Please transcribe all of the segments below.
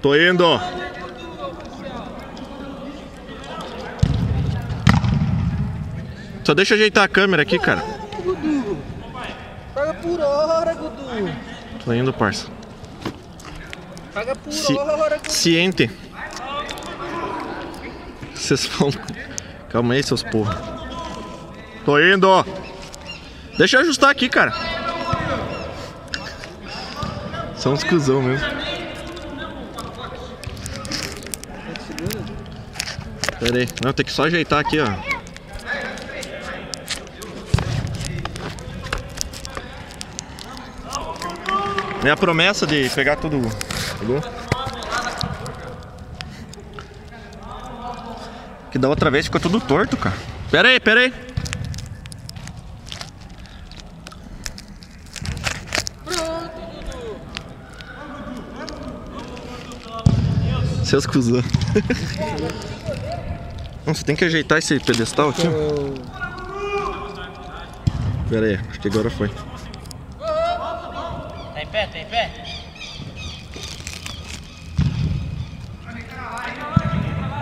Tô indo. Só deixa eu ajeitar a câmera aqui, cara. Gudu. Paga por hora, Gudu. Tô indo, parça. Paga por Se- hora, Gudu. Ciente. Vocês vão. Calma aí, seus porra. Tô indo. Deixa eu ajustar aqui, cara. São uns cuzão mesmo. Pera aí. Não, tem que só ajeitar aqui, ó. É a promessa de pegar tudo. Pegou? Que da outra vez ficou tudo torto, cara. Pera aí, pera aí. Seus cuzão. Você tem que ajeitar esse pedestal aqui. Pera aí, acho que agora foi. Tá em pé, tá em pé?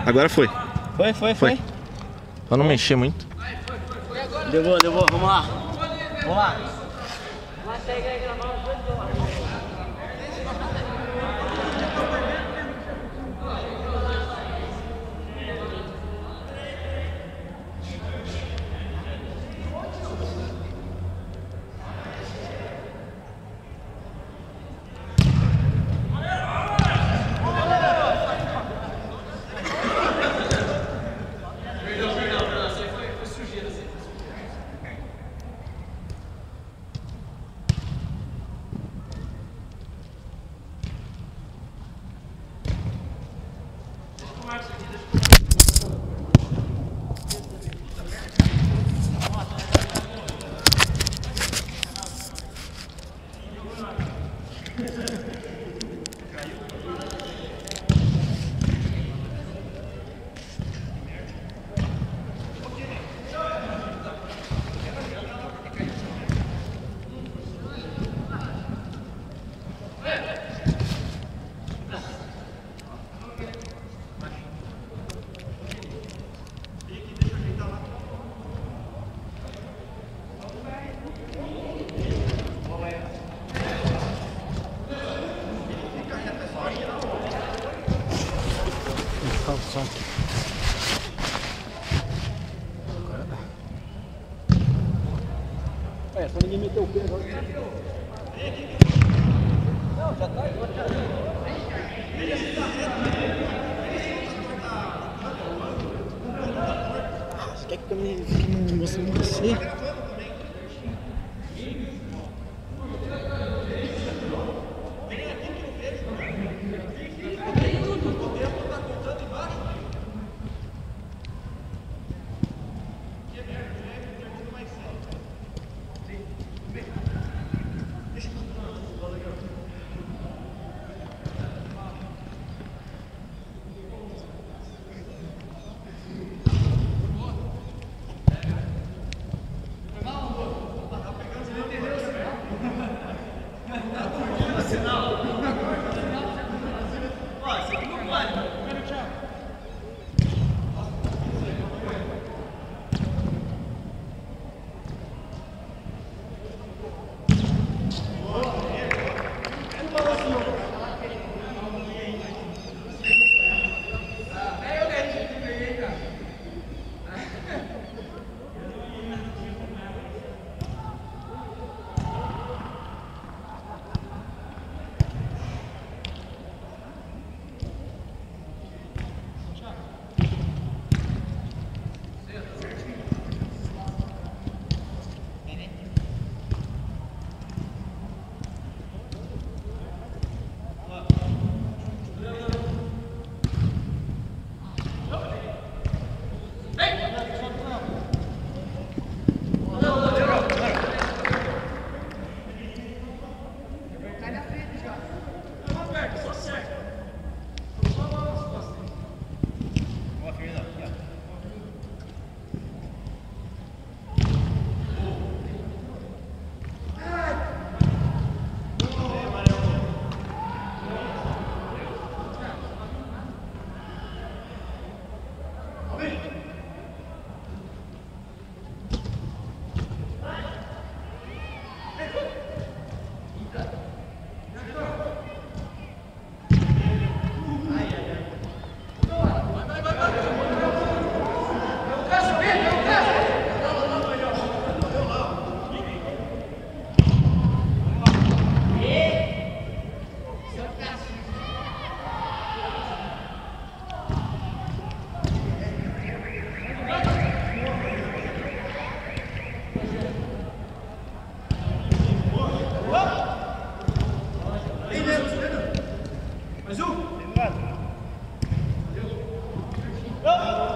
Agora foi. Foi, foi, Foi. Pra não mexer muito. Deu boa, deu boa, vamos lá. Vamos lá. É, só ninguém meteu o pé Vas-y ah.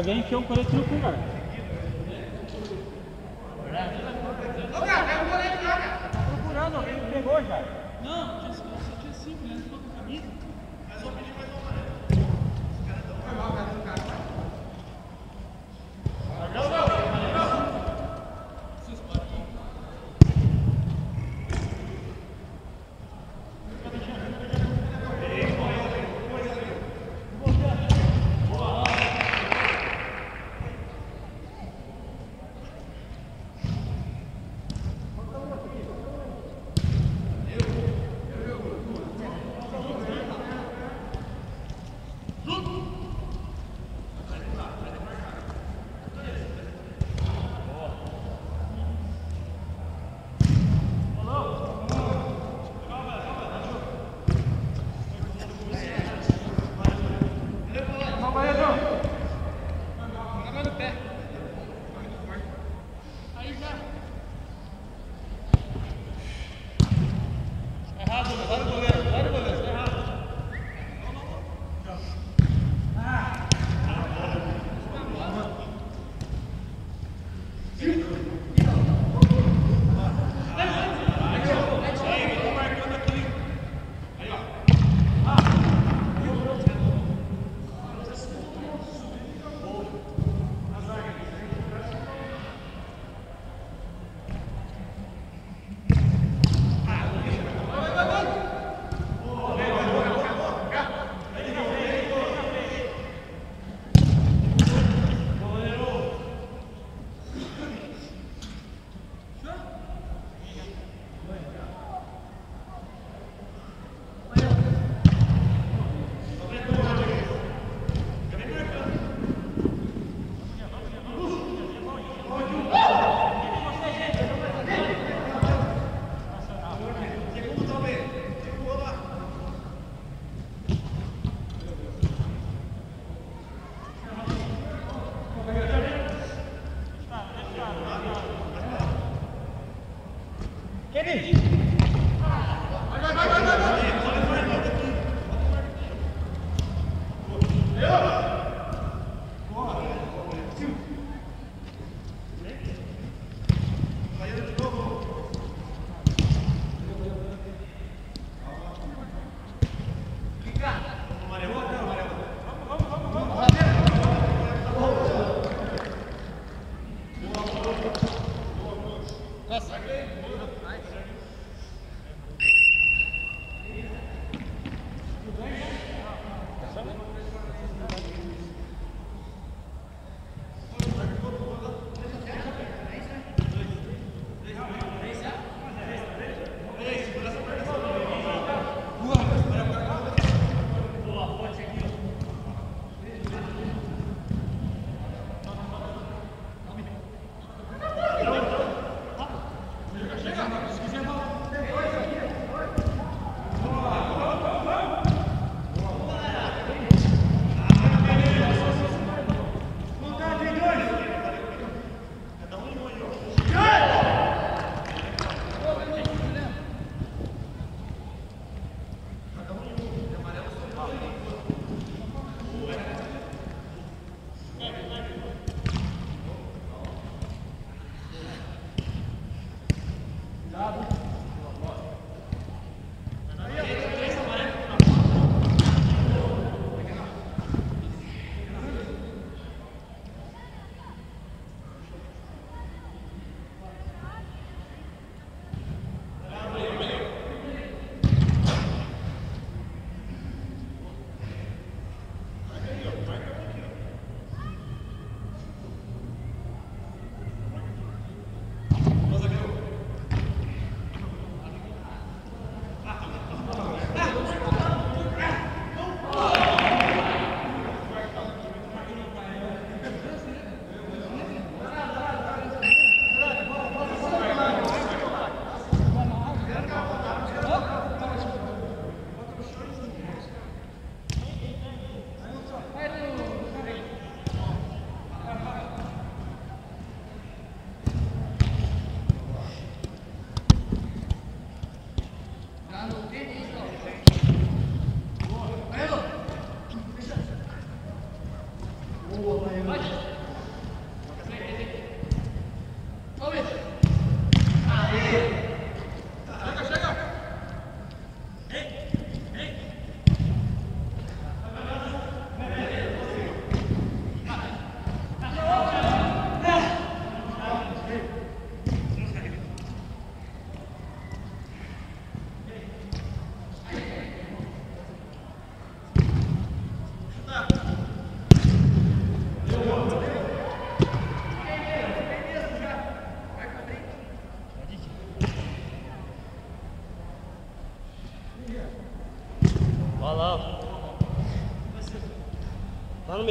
Cara, alguém enfiou um colete no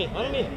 Lá no meio,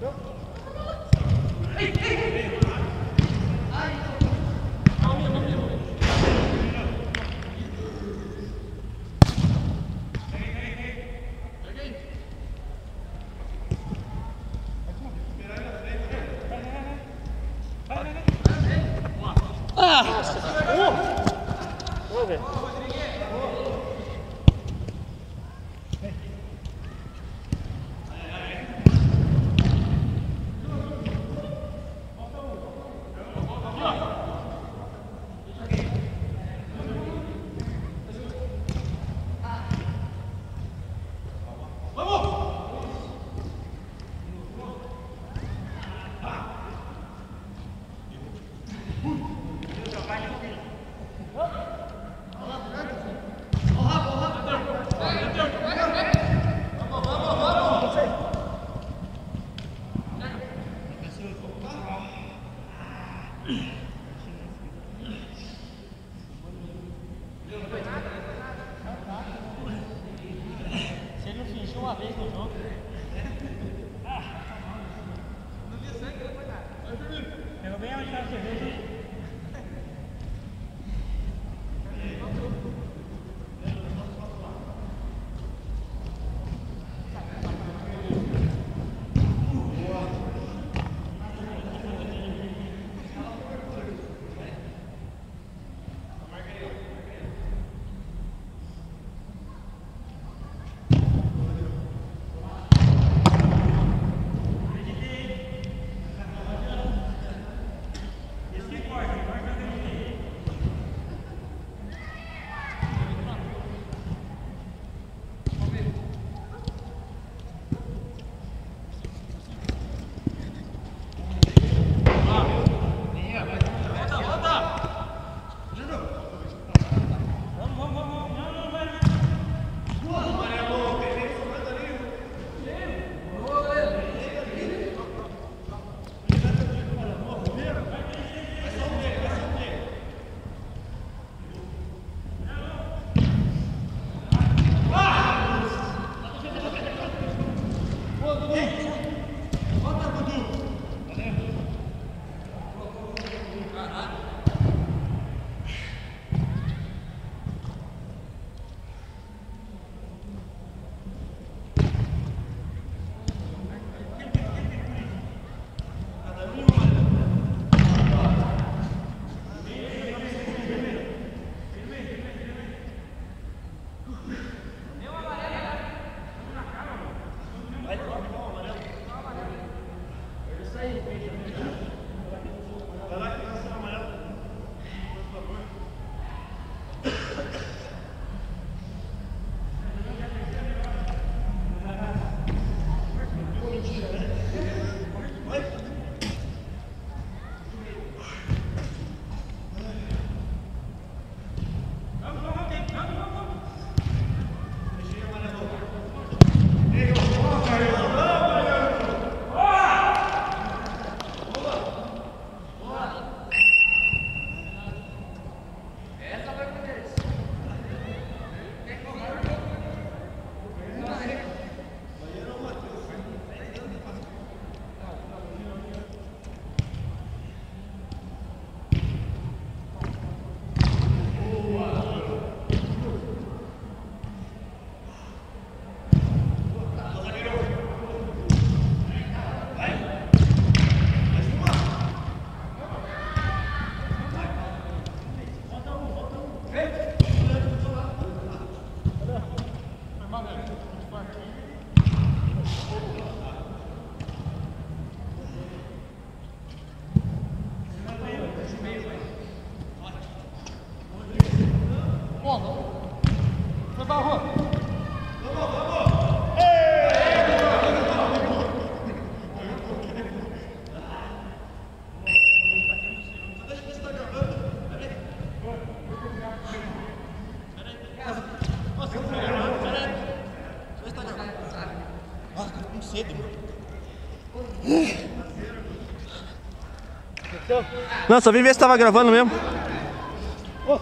Se Não, só vim ver se tava gravando mesmo. Fala,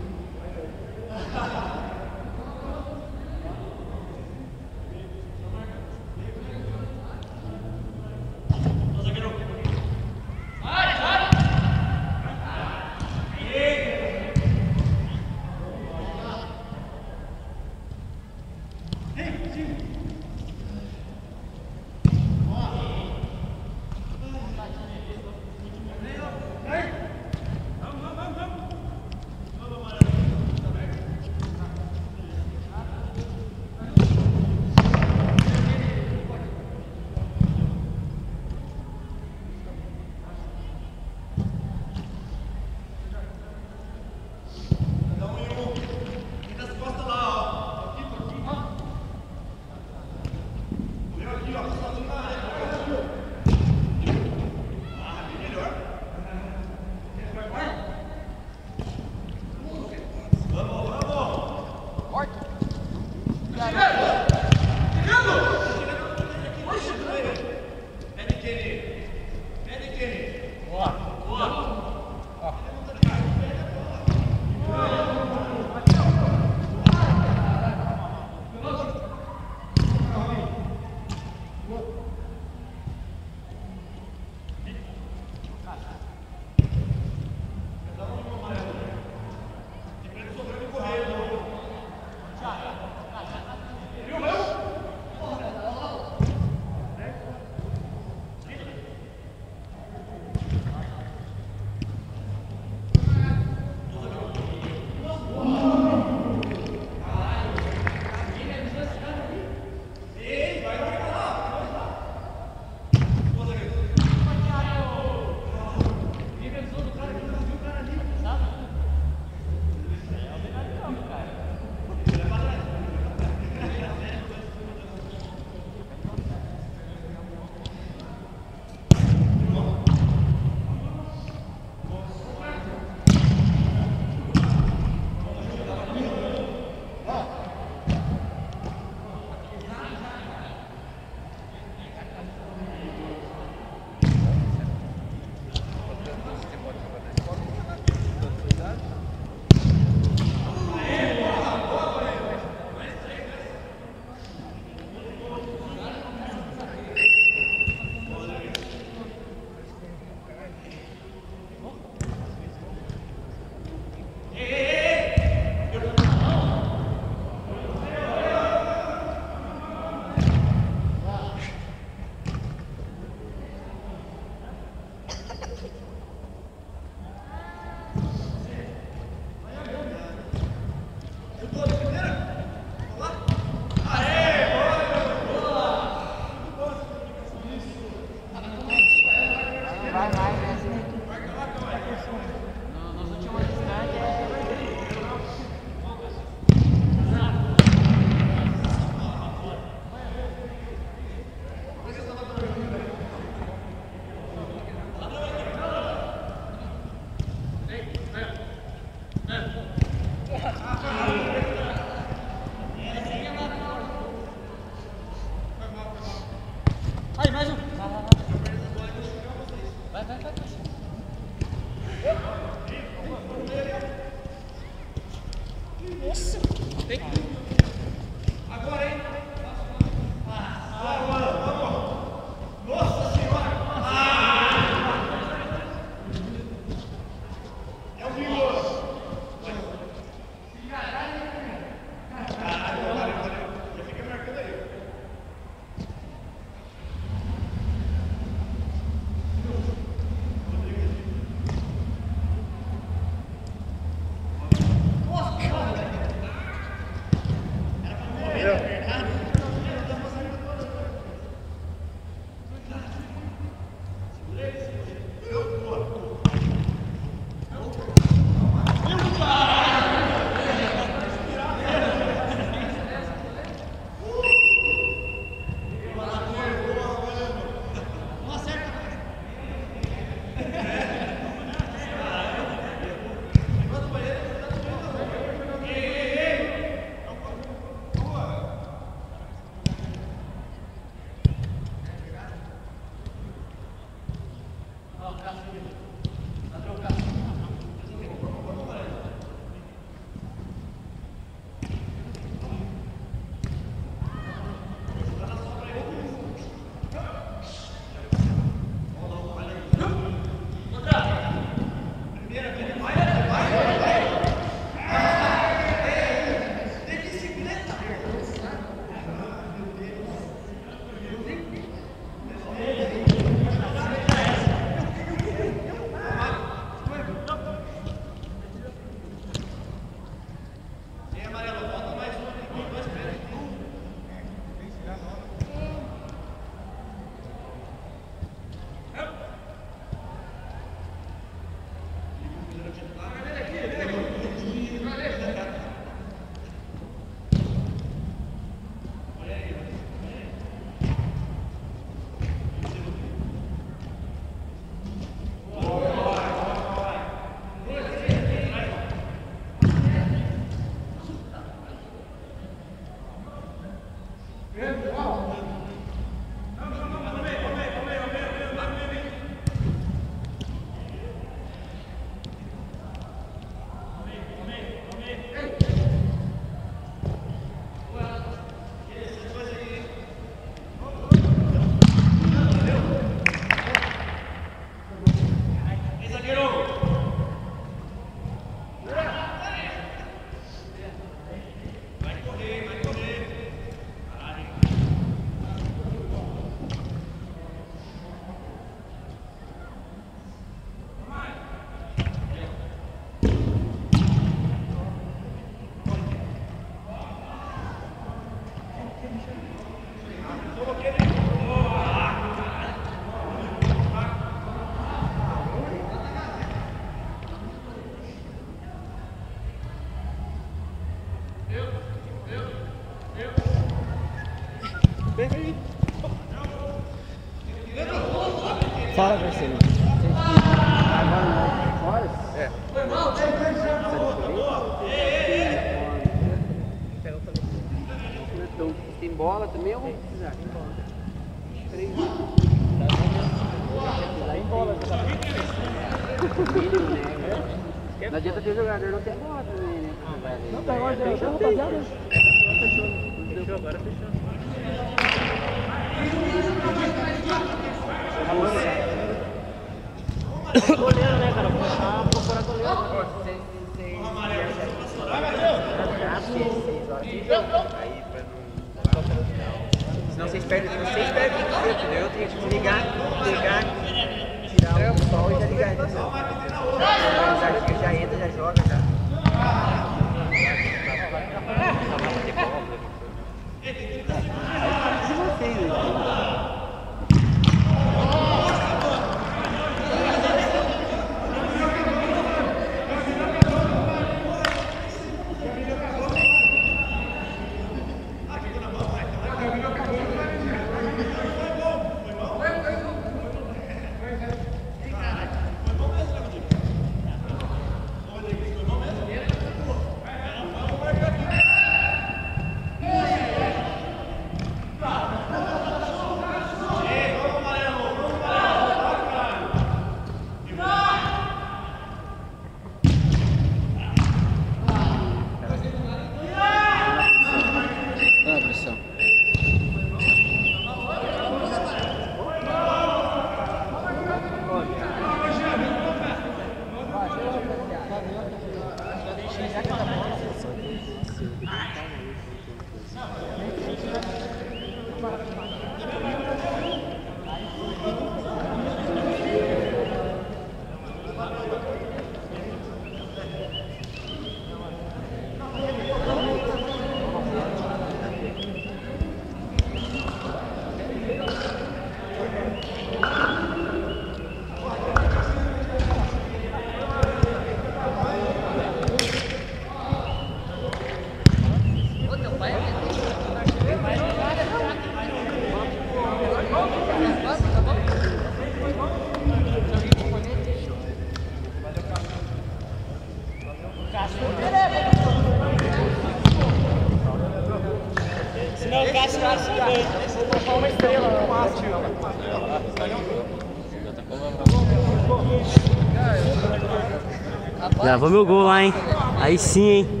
Gravou meu gol lá, hein? Aí sim, hein?